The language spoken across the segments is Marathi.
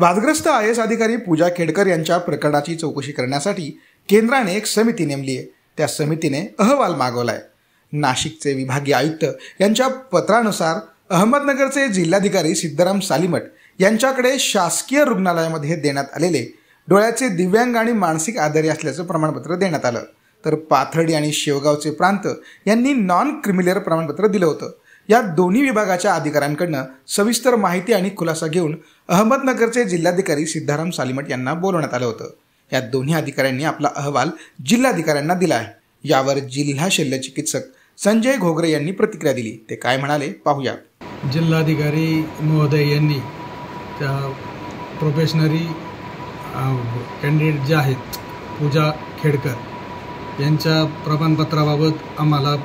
वादग्रस्त आय एस अधिकारी पूजा खेडकर यांच्या प्रकरणाची चौकशी करण्यासाठी केंद्राने एक समिती नेमली आहे. त्या समितीने अहवाल मागवलाय. नाशिकचे विभागीय आयुक्त यांच्या पत्रानुसार अहमदनगरचे जिल्हाधिकारी सिद्धराम सालिमठ यांच्याकडे शासकीय रुग्णालयामध्ये देण्यात आलेले डोळ्याचे दिव्यांग आणि मानसिक आधारी असल्याचं प्रमाणपत्र देण्यात आलं. तर पाथर्डी आणि शेवगावचे प्रांत यांनी नॉन क्रिमिलर प्रमाणपत्र दिलं होतं. या दोन्ही विभागाच्या अधिकाऱ्यांकडनं सविस्तर माहिती आणि खुलासा घेऊन अहमदनगरचे जिल्हाधिकारी सिद्धाराम सालिमट यांना बोलवण्यात आलं होतं. या दोन्ही अधिकाऱ्यांनी आपला अहवाल जिल्हाधिकाऱ्यांना दिला आहे. यावर जिल्हा शल्यचिकित्सक संजय घोगरे यांनी प्रतिक्रिया दिली. ते काय म्हणाले पाहूया जिल्हाधिकारी महोदय यांनी त्या प्रोफेशनरी कॅन्डिडेट जे आहेत पूजा खेडकर यांच्या प्रमाणपत्राबाबत आम्हाला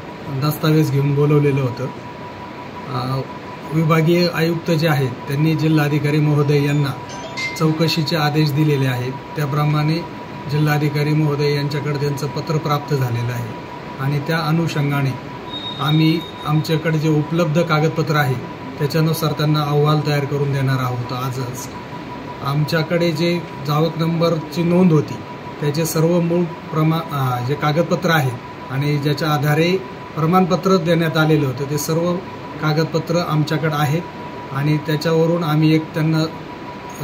दस्तावेज घेऊन बोलवलेलं होतं. विभागीय आयुक्त जे आहेत त्यांनी जिल्हाधिकारी महोदय यांना चौकशीचे आदेश दिलेले आहेत. त्याप्रमाणे जिल्हाधिकारी महोदय यांच्याकडे त्यांचं पत्र प्राप्त झालेलं आहे. आणि त्या अनुषंगाने आम्ही आमच्याकडे जे उपलब्ध कागदपत्र आहे त्याच्यानुसार त्यांना अहवाल तयार करून देणार आहोत आजच. आमच्याकडे जे जावक नंबरची नोंद होती त्याचे सर्व मूळ प्रमा जे कागदपत्र आहेत आणि ज्याच्या आधारे प्रमाणपत्र देण्यात आलेलं होतं ते सर्व कागदपत्र आमच्याकडे आहेत आणि त्याच्यावरून आम्ही एक त्यांना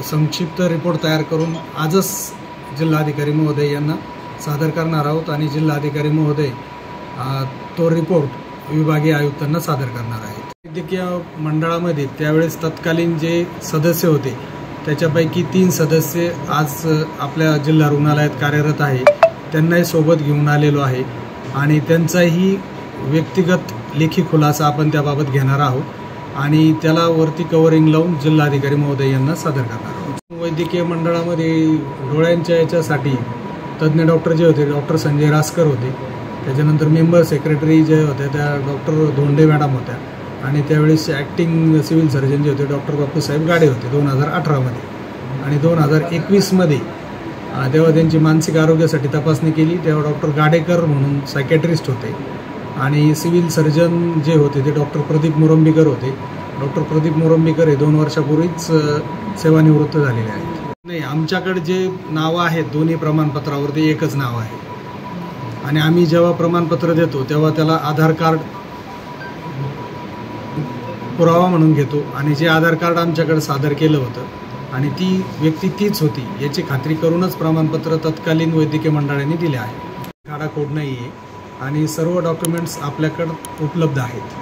संक्षिप्त रिपोर्ट तयार करून आजच जिल्हाधिकारी महोदय यांना सादर करणार आहोत आणि जिल्हाधिकारी महोदय तो रिपोर्ट विभागीय आयुक्तांना सादर करणार आहेत. वैद्यकीय मंडळामध्ये त्यावेळेस तत्कालीन जे सदस्य होते त्याच्यापैकी तीन सदस्य आज आपल्या जिल्हा रुग्णालयात कार्यरत आहे. त्यांनाही सोबत घेऊन आलेलो आहे आणि त्यांचाही व्यक्तिगत लेखी खुलासा आपण त्याबाबत घेणार आहोत आणि त्याला वरती कवरिंग लावून जिल्हाधिकारी महोदय यांना सादर करणार आहोत. वैद्यकीय मंडळामध्ये डोळ्यांच्या याच्यासाठी तज्ज्ञ डॉक्टर जे होते डॉक्टर संजय रासकर होते त्याच्यानंतर मेंबर सेक्रेटरी जे होत्या त्या डॉक्टर धोंडे मॅडम होत्या आणि त्यावेळेस ॲक्टिंग सिव्हिल सर्जन जे होते डॉक्टर बापूसाहेब गाडे होते दोन हजार अठरामध्ये आणि दोन हजार एकवीसमध्ये तेव्हा त्यांची मानसिक आरोग्यासाठी तपासणी केली. तेव्हा डॉक्टर गाडेकर म्हणून सायकॅट्रिस्ट होते. आणि सिव्हिल सर्जन जे होते ते डॉक्टर प्रदीप मुरंबीकर होते. डॉक्टर प्रदीप मुरंबीकर हे दोन वर्षापूर्वीच सेवानिवृत्त झालेले आहेत. नाही आमच्याकडे जे नावं आहेत दोन्ही प्रमाणपत्रावरती एकच नाव आहे. आणि आम्ही जेव्हा प्रमाणपत्र देतो तेव्हा त्याला आधार कार्ड पुरावा म्हणून घेतो. आणि जे आधार कार्ड आमच्याकडे सादर केलं होतं आणि ती व्यक्ती तीच होती याची खात्री करूनच प्रमाणपत्र तत्कालीन वैद्यकीय मंडळाने दिले आहे. काढा कोड नाही आहे आणि सर्व डॉक्युमेंट्स आपल्याकडं उपलब्ध आहेत.